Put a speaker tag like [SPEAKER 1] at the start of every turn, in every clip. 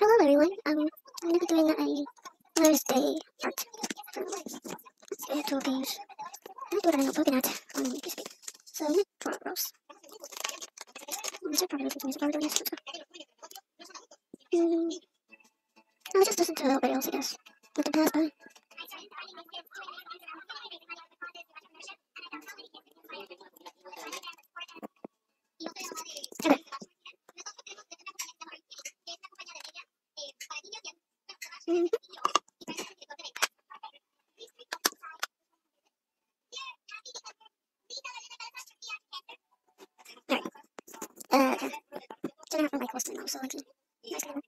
[SPEAKER 1] Hello everyone. Um, I'm gonna be doing a Mother's Day art a 12 page. I'm gonna do it on a looking at on a of. So I'm gonna draw rows. I should probably listen to music while we're doing this. Hmm. I'll just listen to the videos, I guess. Let them pass by. Okay. Hmm. Alright. Uh, okay. So I have my mic close to my mouth, so I can. Nice camera.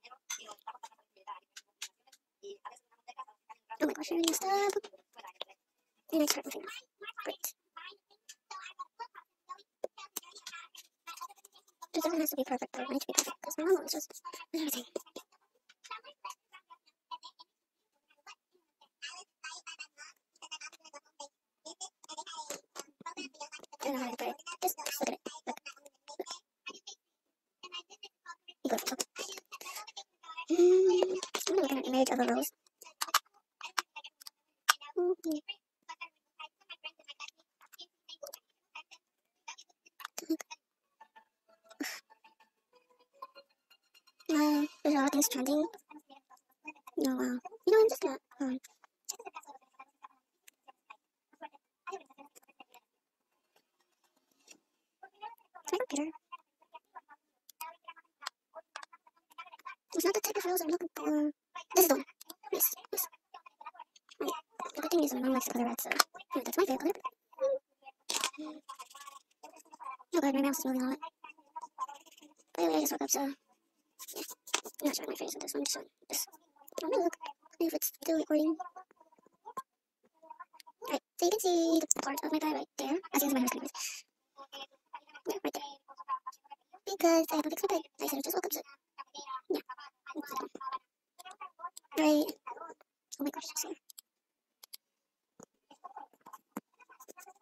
[SPEAKER 1] Oh my gosh, I messed up. And I start moving. Great. This doesn't have to be perfect, though. I want it to be perfect, because my mom was just everything. I don't know how to put it. Just, just look at it. Look. You go for Looking image of a rose. Mm, a lot things trending. Oh wow. You know, I'm just gonna, um, my computer. It's not the type of rose I'm looking for. This is the one. Yes, yes. Oh, yeah. The good thing is my mom likes the color red, so yeah, that's my favorite color. Oh god, my mouse is moving a lot. By the way, I just woke up, so yeah. I'm not showing my face with this one, just showing this. I'm look if it's still recording. Right, so you can see the part of my thigh right there. As you can see, my hair's kind Yeah, right there. Because I haven't fixed my bed. I said I just woke up, so yeah. Right. Oh my gosh, sorry.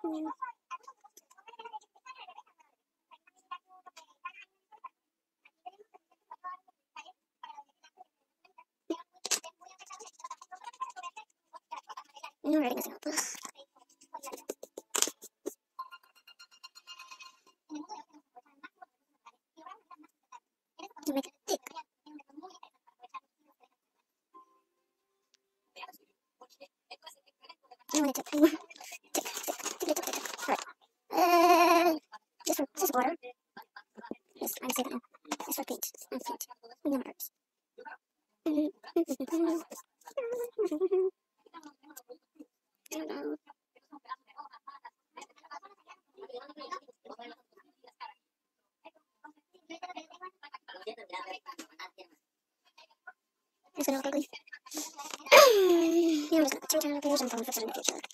[SPEAKER 1] Mm. No writing is helpful. To make it thick. I want it to be more thick, thick, thick, thick, thick, thick. Alright. Uh, this for this is water. Yes, I'm saving it. This for paint. I'm paint. No herbs. I don't know. Is it all ugly? yeah, I'm just gonna turn the page and phone fix it in the future. Oh,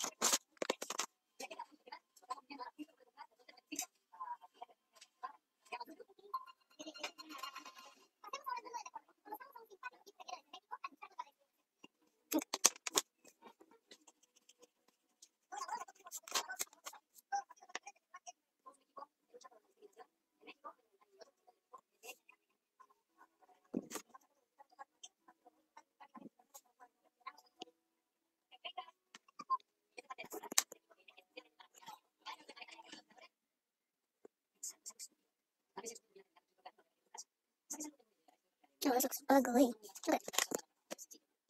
[SPEAKER 1] this looks ugly What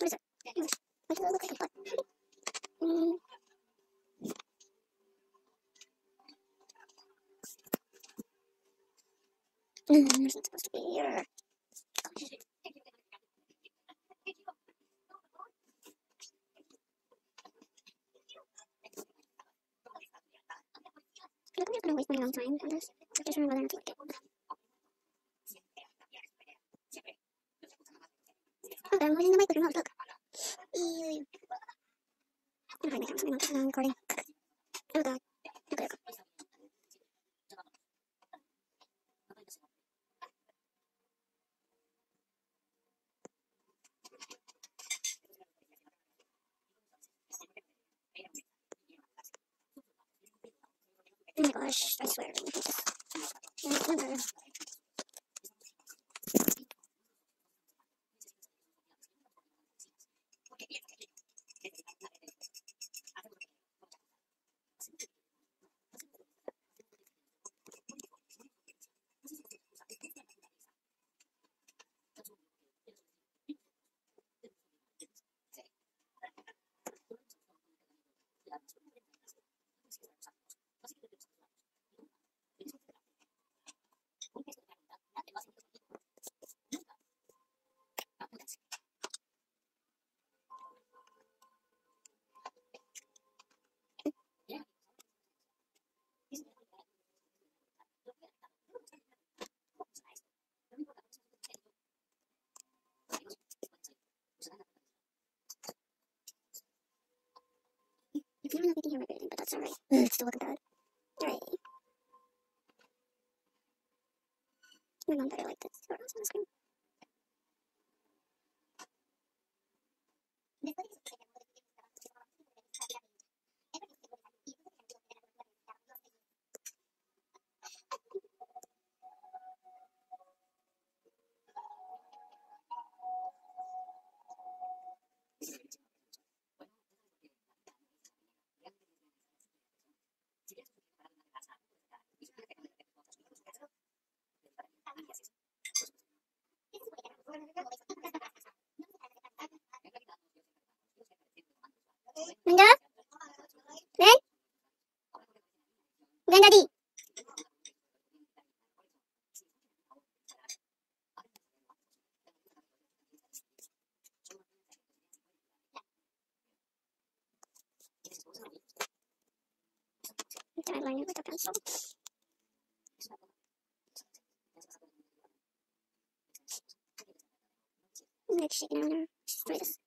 [SPEAKER 1] is it? Why does it look like a butt? Mm. Mm, there's not supposed to be here. I think I'm just gonna waste my long time on this. I just remember whether to look it. Oh, I'm holding the mic with remote. Look. Ew. I'm hiding my camera so I'm not recording. Oh god. Okay, okay. Oh my gosh, I swear. I hate this. I remember. Alright. It's still looking bad. Alright. My mom better like this. What else on the screen? Linda? Ren? Bukan tadi. Ntar lainnya kita cancel. Let's shake it on Try this.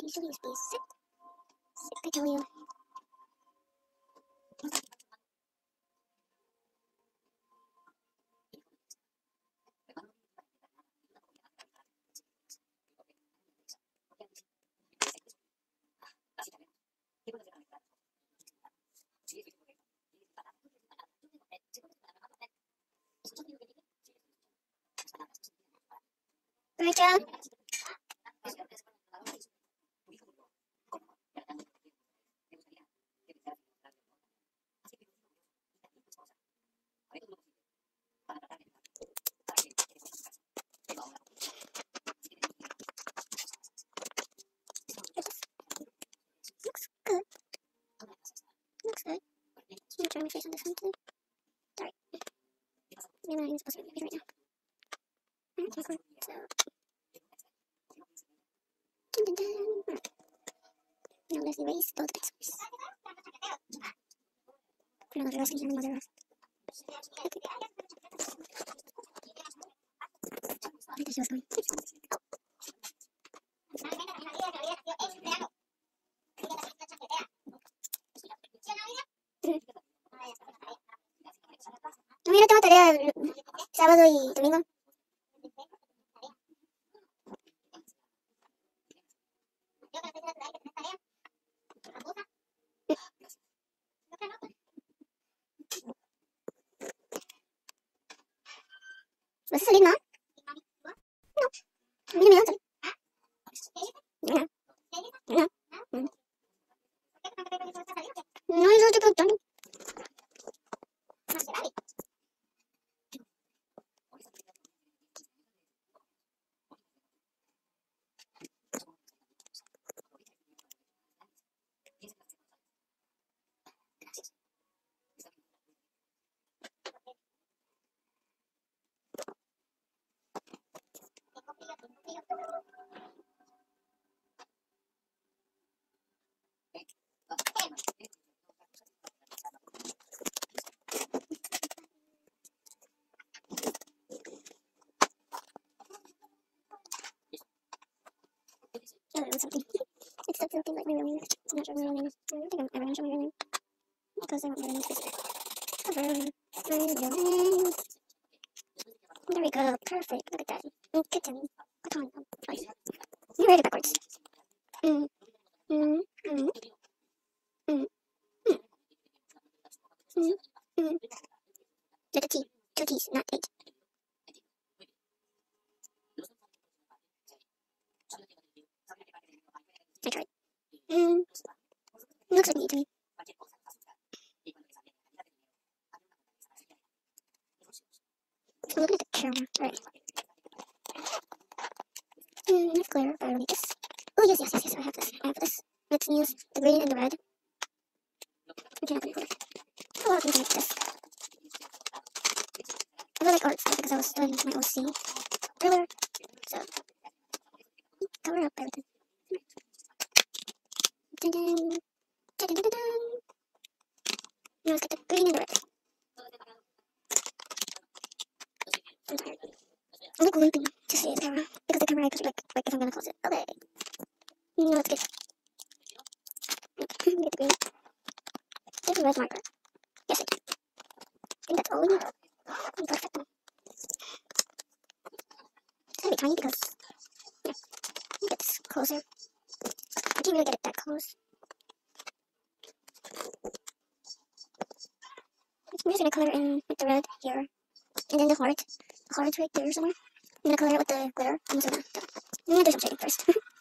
[SPEAKER 1] These will be sick. Sick, I tell you. Rachel? Looks good. Looks good. I'm gonna try this. Sorry. I'm not even supposed to be right now. Alright, record. So. Dun, dun, dun. Now let's erase both pixels. Put another rest and another rest. I think she was going. Mañana tengo tarea sábado y domingo. It's like my real name. I'm not sure my real name. I don't think I'm ever gonna show my real name. Because I won't get any space. There we go. Perfect. Look at that. Mm, Kitten. Katan. Right. You read it backwards. Mm. Mm. Mm. Mm. Mm. Mm. Mm. With a T. Two T's, not eight. I tried. Mm. Looks like me to me. Look at the camera. Right. Mm, that's clear. I don't need this. Oh, yes, yes, yes, yes. I have this. I have this. Let's use the green and the red. Okay, I'm gonna it. Oh, make this. I really like art stuff because I was doing my OC earlier. So, cover up everything. Dun dun. Now let's get the green and the red. I'm tired. I'm like looping to see the camera because the camera could like like if I'm gonna close it. Okay. Now let's get get the green. Get the red marker. Yes, I do. I think that's all we need. Perfect. It's gonna be tiny because yeah, it gets closer. Can't really get it that close. I'm just gonna color in with the red here, and then the heart. The heart's right there somewhere. I'm gonna color it with the glitter. I'm just I'm gonna do some shading first.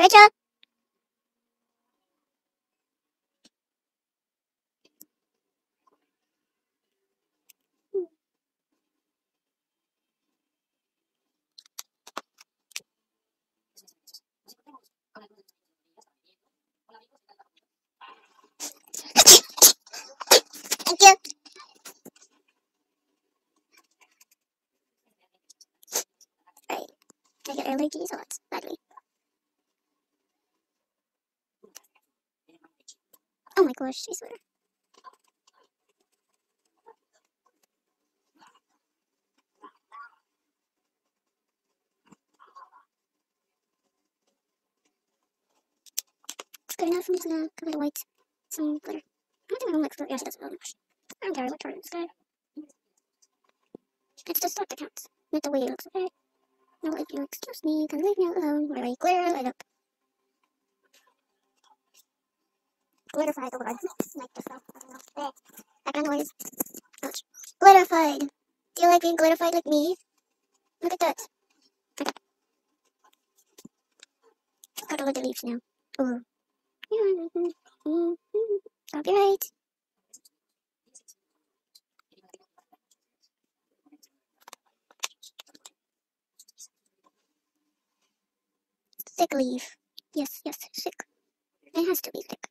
[SPEAKER 1] Rachel. I get allergies lot badly. Oh my gosh, I. It's good enough. I'm just gonna cover the white some glitter. I don't think I'm like yes, it doesn't really much. I don't care what color it's good. It's just what that counts, not the way it looks, okay? No, if you excuse me, can leave me alone while I glitter light up. Glitterfied, oh god. Like. There. Background noise. Ouch. Glitterfied. Do you like being glitterfied like me? Look at that. Okay. Gotta look the leaves now. Ooh. Copyright. Thick leaf. Yes, yes, thick. It has to be thick.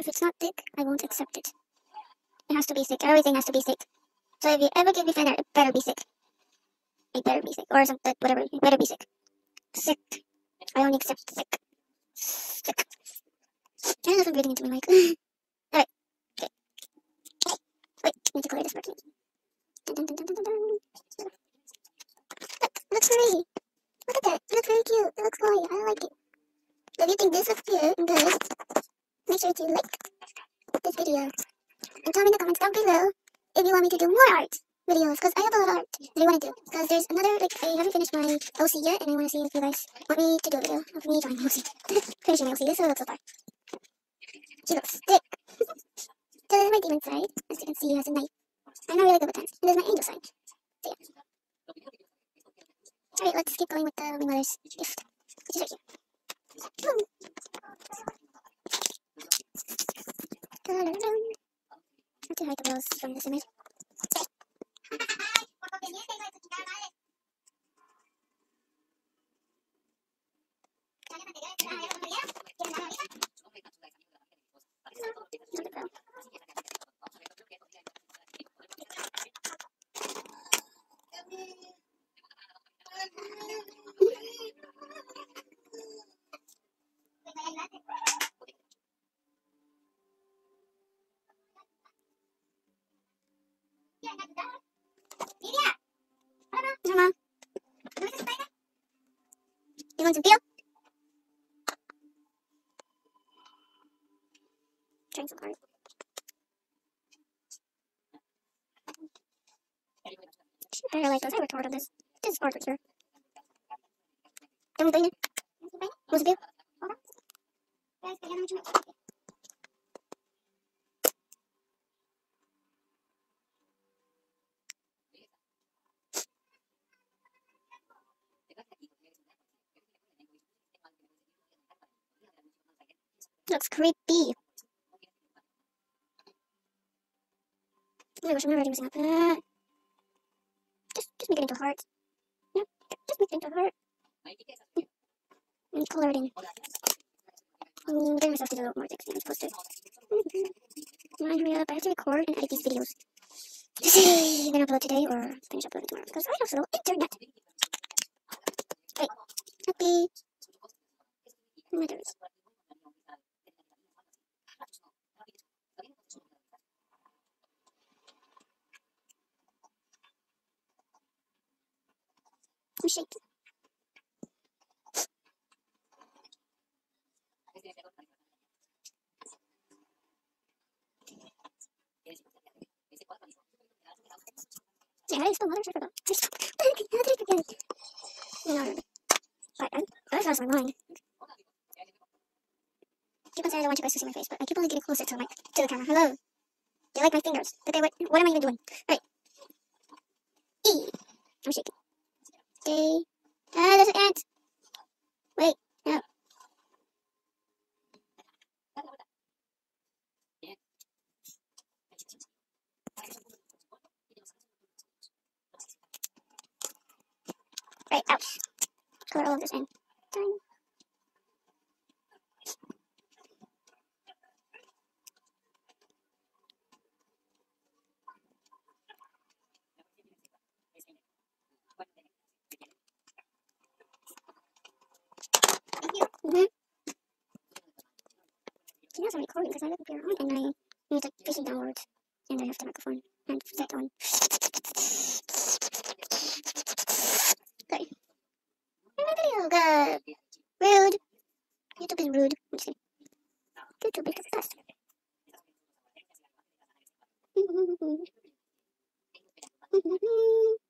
[SPEAKER 1] If it's not thick, I won't accept it. It has to be thick. Everything has to be thick. So if you ever give me art, it better be thick. It better be thick. Or something, whatever. It better be thick. Thick. I only accept thick. Thick. I don't know if I'm into my mic. Alright. Okay. Okay. Wait, I need to clear this for me. Dun, dun, dun, dun, dun, dun. Look, it looks pretty. Look at that. It looks very cute. It looks glowy. I like it. If you think this looks cute and good, make sure to like this video. And tell me in the comments down below if you want me to do more art videos, because I have a lot of art that I want to do. Because there's another, like, I haven't finished my OC yet, and I want to see if you guys want me to do a video of me drawing my OC. Finishing my OC. This is what it looks so far. She looks thick. so this is my demon side. As you can see, it has a knife. I'm not really good with pens. And there's my angel side. So yeah. Alright, let's keep going with the Wing Mother's gift. Which is right here. Boom. Da-da-da-dum. I have to hide the walls from this image. Look at that. You want some peel? Trying some art. She better like this. I worked hard on this. This is art right here. Dami ba yun? Gusto peel? Looks creepy. Oh my gosh, I'm not ready to up. Uh, just, just make it into a heart. Yeah, just make it into a heart. Color it in. I'm getting myself to do a little more text than I'm supposed to. Come on, hurry up. I have to record and edit these videos. I'm gonna upload today or finish uploading tomorrow because I have slow internet. Wait, happy. Matters. I'm. Yeah, you spell mothers? I forgot. I I forget it? No. Right, I, I lost my mind. Keep on saying I don't want you guys to see my face, but I keep only getting closer to the mic, to the camera. Hello. You like my fingers? Okay, what, what am I even doing? Right. E. I'm shaking. A. Ah, there's an ant. Wait, no. Right, ouch. Color all of this in. Done. Mm-hmm. Know, I'm recording because I look up here and I need like facing downwards and I have the microphone and set on. Sorry. My video, good. Rude. YouTube is rude. Just kidding. YouTube is the best.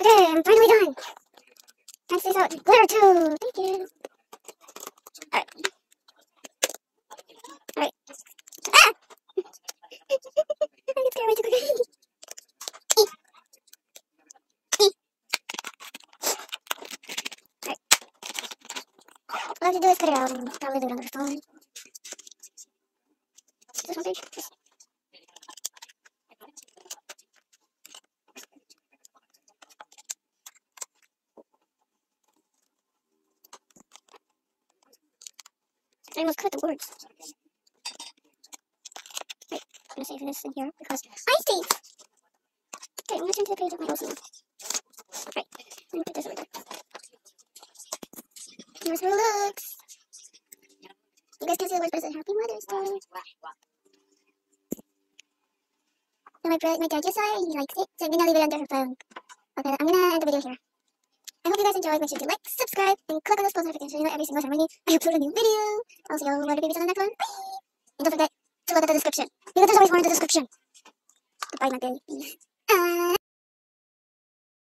[SPEAKER 1] Okay, I'm finally done. Test this out. Glitter too. Thank you. Alright. Alright. Ah! I get scared way too quickly. All I have to do is cut it out and probably do it on the phone. This one page? Yes. I almost cut the words. Wait, I'm gonna save this in here because I save. Okay, I'm gonna turn to the page of my OC. Right, let me put this over there. Here's it looks. You guys can see the words, but it says Happy Mother's Day. And my, bro- my dad just saw it he likes it, so I'm gonna leave it under her phone. Okay, I'm gonna end the video here. I hope you guys enjoyed. Make sure to like, subscribe, and click on those post notifications so you know every single time I I upload a new video. I'll see you all later, babies, on the next one. Bye! And don't forget look at the description, because there's always more in the description. Goodbye, my babies. Uh...